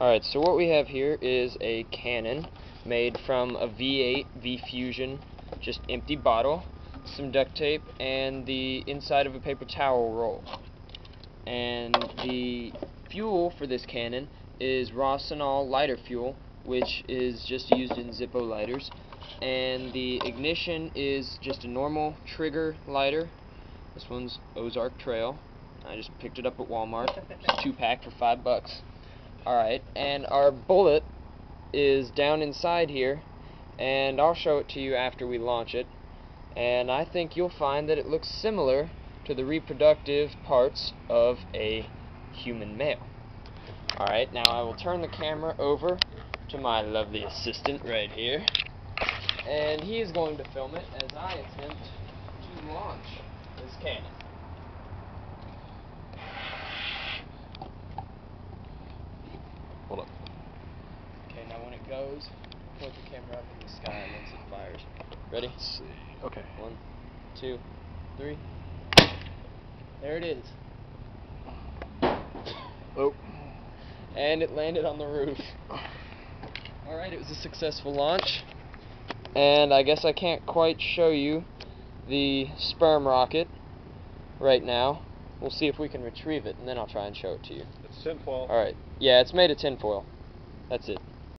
Alright, so what we have here is a cannon made from a V8 V-Fusion, just empty bottle, some duct tape, and the inside of a paper towel roll. And the fuel for this cannon is Ronsonol lighter fuel, which is just used in Zippo lighters. And the ignition is just a normal trigger lighter. This one's Ozark Trail. I just picked it up at Walmart. It's two pack for five bucks. Alright, and our bullet is down inside here, and I'll show it to you after we launch it. And I think you'll find that it looks similar to the reproductive parts of a human male. Alright, now I will turn the camera over to my lovely assistant right here. And he is going to film it as I attempt to launch this cannon. Hold up. Okay, now when it goes, point the camera up in the sky once it fires. Ready? Let's see. Okay. One, two, three. There it is. Oh. And it landed on the roof. Alright, it was a successful launch. And I guess I can't quite show you the sperm rocket right now. We'll see if we can retrieve it, and then I'll try and show it to you. It's tinfoil. Alright. Yeah, it's made of tinfoil. That's it.